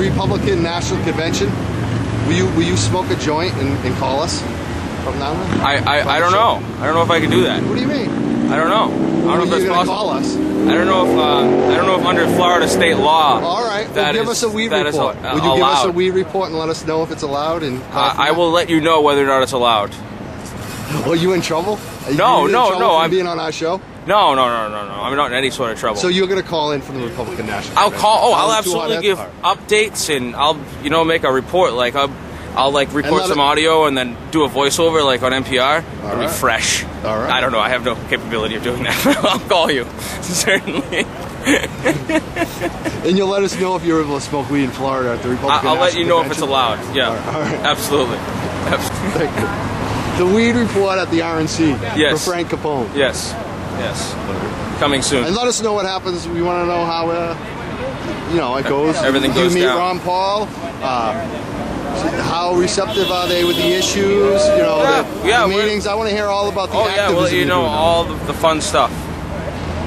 Republican National Convention, will you will you smoke a joint and, and call us from now on? I, I, I don't know. I don't know if I can do that. What do you mean? I don't know. I don't know if that's possible. call us. I don't know if uh, I don't know if under Florida state law. All right. Well, that give is- us a weed report. al- will you give us a allowed. weed report and let us know if it's allowed? And I, I will let you know whether or not it's allowed. Are you in trouble? Are you No, in no, trouble no, I'm- being on our show. No, no, no, no, no. I'm not in any sort of trouble. So you're going to call in from the Republican National. I'll Convention. call. Oh, I'll absolutely give at- updates and I'll you know make a report. Like I'll, I'll like record some it- audio and then do a voiceover like on NPR. It'll be fresh. All right. I don't know. I have no capability of doing that. I'll call you certainly. And you'll let us know if you're able to smoke weed in Florida at the Republican. I'll let you know if it's allowed. Yeah, All right, all right. absolutely. Absolutely. The weed report at the RNC Yes. for Frank Capone. Yes, yes. Coming soon. And let us know what happens. We want to know how, uh, you know, it goes. Everything goes you meet down. Ron Paul? Uh, how receptive are they with the issues? You know, Yeah, the, yeah, the meetings. I want to hear all about the Oh yeah, well you know all the, the fun stuff,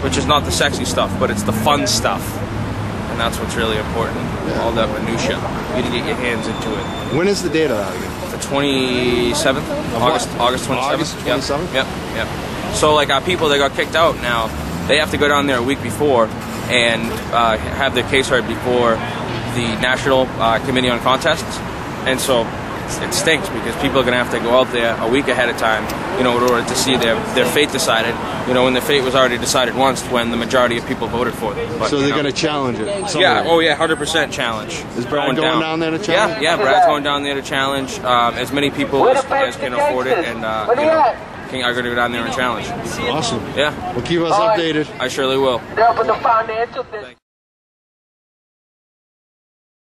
which is not the sexy stuff, but it's the fun stuff, and that's what's really important. All that minutia. You need to get your hands into it. When is the date of that again? The 27th, August. August 27th. August Yep, 27th? Yep, yep. So like our people that got kicked out now, they have to go down there a week before and uh, have their case heard before the National uh, Committee on Contests, and so it stinks because people are going to have to go out there a week ahead of time, you know, in order to see their, their fate decided. You know, when the fate was already decided once when the majority of people voted for them. But, So they're know. going to challenge it. Yeah. Oh, yeah. Hundred percent challenge. Is Brad going down there to challenge? Yeah. Yeah. Brad's going down there to challenge um, as many people as, as can afford it, and uh, you know, can, are going to go down there and challenge. Awesome. Yeah. Well, keep us updated. I surely will. There for the financial.